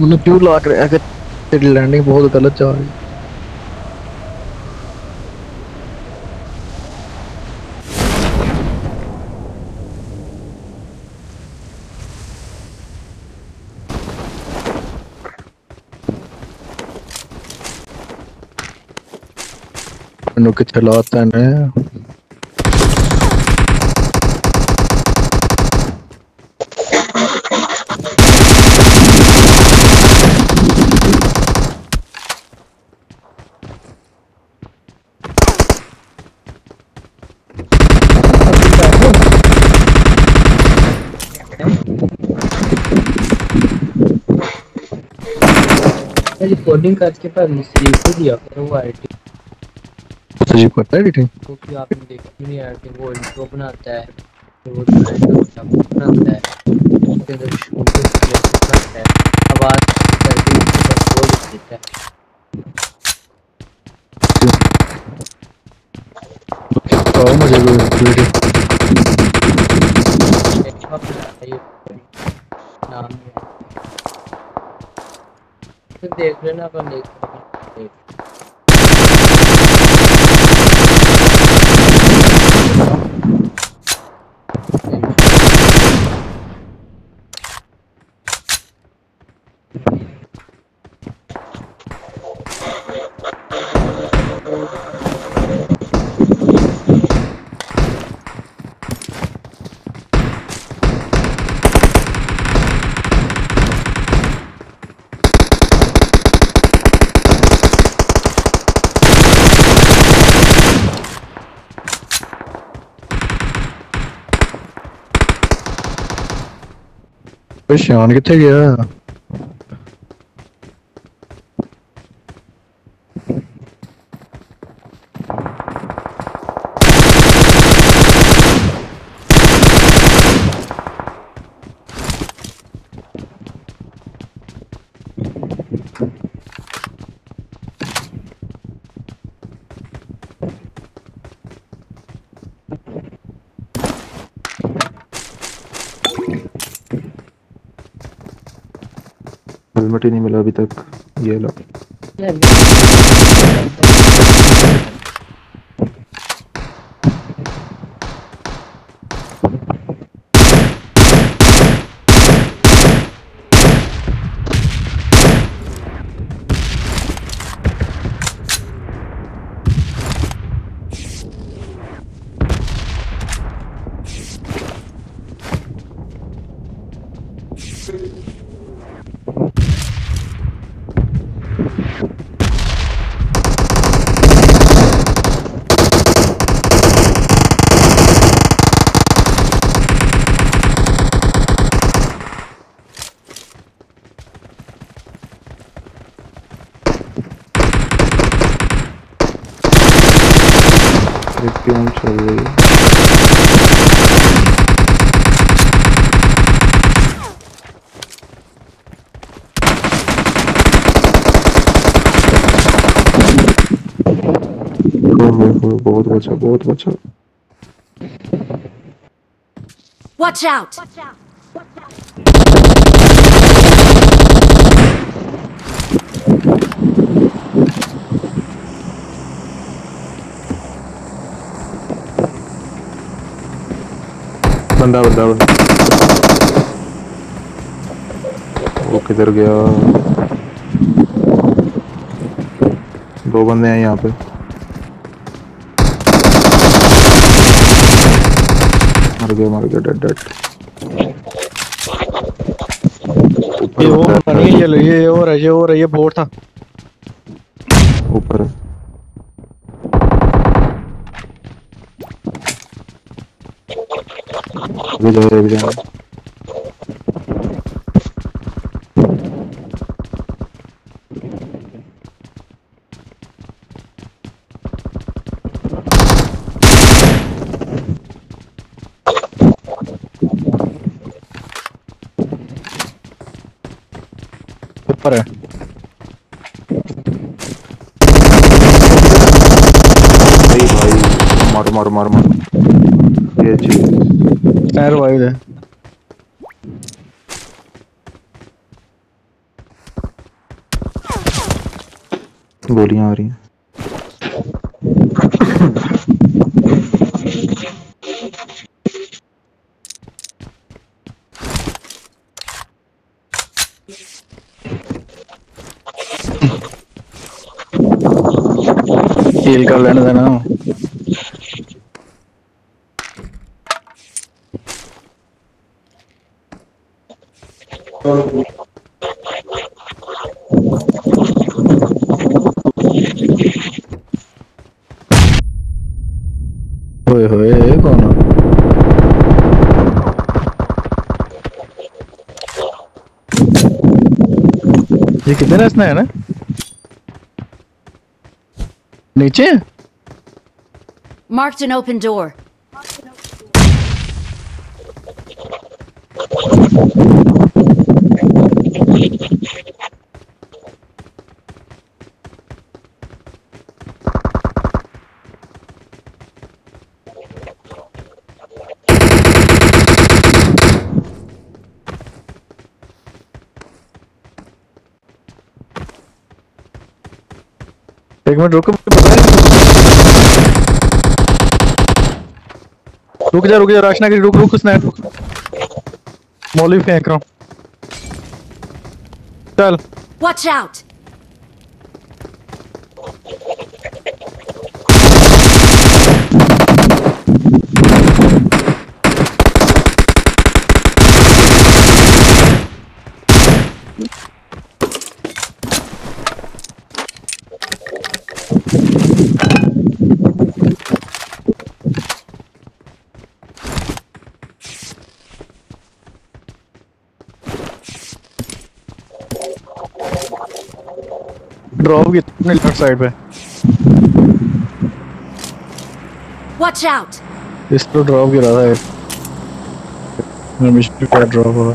मैंने क्यों लाग रहे अगर तेरी लैंडिंग बहुत गलत जा रही के चलाते हैं। इसमें रिकॉर्डिंग करके पर मिस्त्री को दिया करो वो आईटी सजीव करता है एडिटिंग क्योंकि आपने देखी नहीं यार कि वो इंट्रो बनाता है तो वो बनाता है उसके अंदर शूट करता है आवाज़ करके कंट्रोल देता है तो मुझे वीडियो देख लेना अपन देख लेना Speciality, get to. हेलमेट ही नहीं मिला अभी तक ये लो। ये क्यों चल रही है ओए होए होए, बहुत बचा बहुत बचा Watch out! बंदा बंदा बंदा वो किधर गया? दो बंदे हैं यहाँ पे। मर गया मर गया डेड डेड। ये वो ये ये रहा है, ये रहा है, ये बोर्ड था ऊपर है अभी जा रहे अभी जा रहे ऊपर है भाई भाई मार मार मार मार ये चीज़ टायर वाइड है गोलियाँ आ रही हैं हील कर लेने देना ये कौन ये कितने रसना है ना नीचे Marked an open door. एक मिनट रुको, रुक जा रुक जा राशना की रुक रुक स्नैप मौली फेंक रहा हूँ। चल। Watch out! ड्रॉप कितने लेफ़्ट साइड पे। वॉच आउट इस तो ड्रॉप गिरा था एक। रमेश भी क्या ड्रॉप हुआ।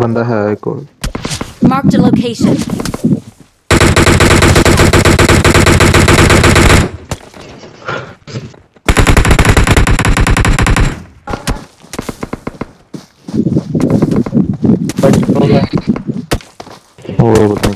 बंदा है एक और Marked a location. और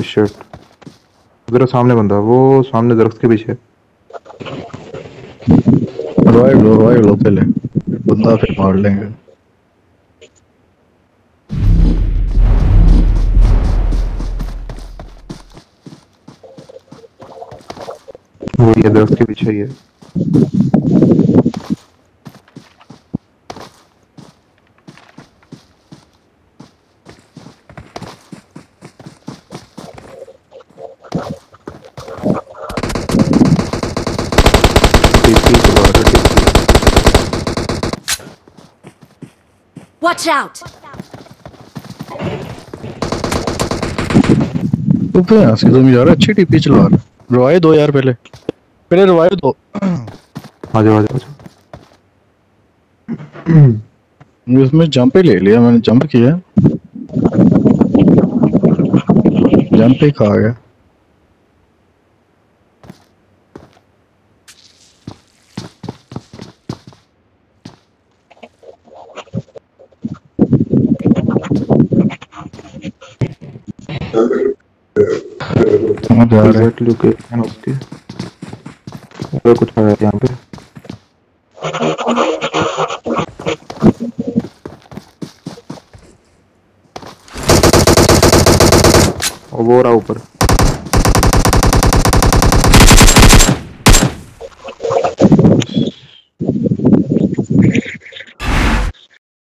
शिट उधर सामने बंदा वो सामने दरख्त के पीछे। रिवाइव लो रिवाइव लो पहले। बंदा फिर मार लेंगे। वो ये दरख्त के पीछे ही है डीपी के बाहर है, डीपी। Watch out! तो फिर यहाँ से तुम यार अच्छी टीपी चला रहे रिवाइव दो यार पहले। पहले रिवाइव दो। आ जाओ आ जाओ इसमें जंप ही ले लिया मैंने जंप किया। जंप ही खा गया। जा रहा है। लोकेशन उसकी और कुछ आया यहाँ पे?